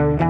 Bye.